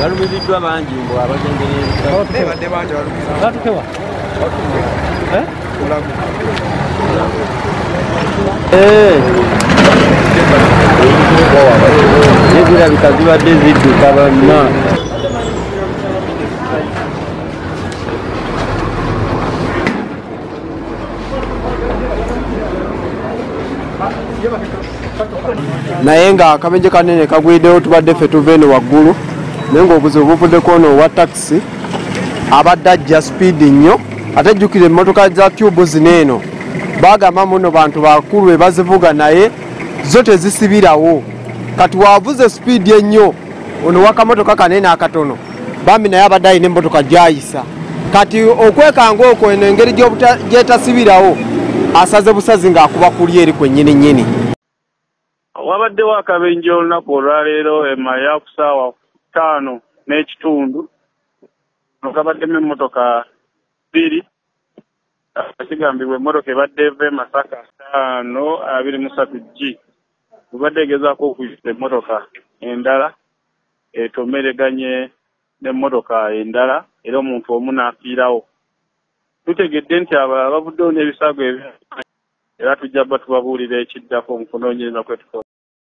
balumiziddwa bangi mbw abagenderera badde bangi balumiza batukewa. Zirabika zibadde zidduka banna. Naye nga akabenje kanene kagwiddewo tubadde ffe tuva eno waggulu naye ngaobuzibu buvuddeko ono owa takisi abadde ajja sipiidi nnyo ate jjukira emmotoka za tyubu zino eno. Bagamba muno bantu bakulu be bazivuga naye zo tezisibirawo. Kati wavuze sipiidi ennyo ono wakamotoka kanene akatono bambi naye abadde alina emmotoka gyayisa. Kati okwekanga okwo eno engeri gyetasibirawo asaze busazi ng'akuba kuli eri kwennyini nnyini wabaddewo akabenje olunaku olwaleero emaya ku ssaawa ttaano n'ekitundu. Ono kabaddemu emmotoka bbiri kigambibwa emmotoka ebadde eva e masaka ttaano abiri mu ssatu g. Ebadde egezaako okuyisa emmotoka endala etomereganye n'emmotoka endala era omuntu omu n'afiirawo. Tutegedde nti abo abavuddewo n'ebisaago ebya era tujja bba tubabuulira ekiddako mu kunoonyereza kwetukola